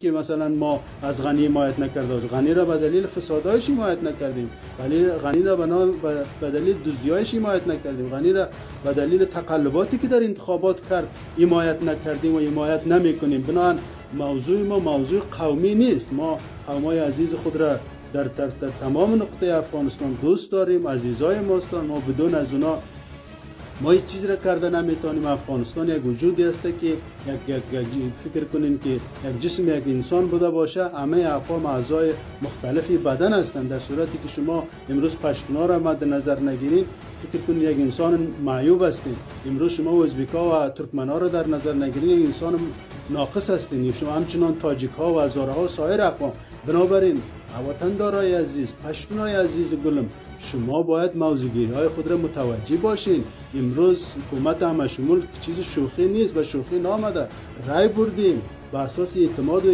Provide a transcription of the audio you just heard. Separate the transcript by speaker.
Speaker 1: که مثلا ما از غنی حمایت نکرده غنی را به دلیل فسادهایش حمایت نکردیم. غنی را به دلیل دزدیهایش حمایت نکردیم. غنی را به دلیل تقلباتی که در انتخابات کرد حمایت نکردیم و حمایت نمی‌کنیم. بنابراین موضوع ما موضوع قومی نیست. ما قومای عزیز خود را در, در, در تمام نقطه افغانستان دوست داریم عزیزای ماستان ما بدون از اونا ما هیچ چیز را کرده نمی‌تونیم افغانستان یک وجودی است که یک, یک, فکر کنیم که یک جسم یک انسان بوده باشه. همه اقوام اعضای مختلفی بدن هستند. در صورتی که شما امروز پشتونا را مد نظر نگیرید فکر کنید یک انسان معیوب هستید. امروز شما ازبیکا و ترکمنا را در نظر نگیرید. یک انسان ناقص هستید. شما همچنان تاجیک ها و هزاره ها سایر اقوام بنابراین وطن دارای عزیز پشتونای عزیز گلم شما باید موضوعگیری های خود را متوجه باشین. امروز حکومت همه شمول چیز شوخی نیست و شوخی نامده. رای بردیم. به اساس اعتماد و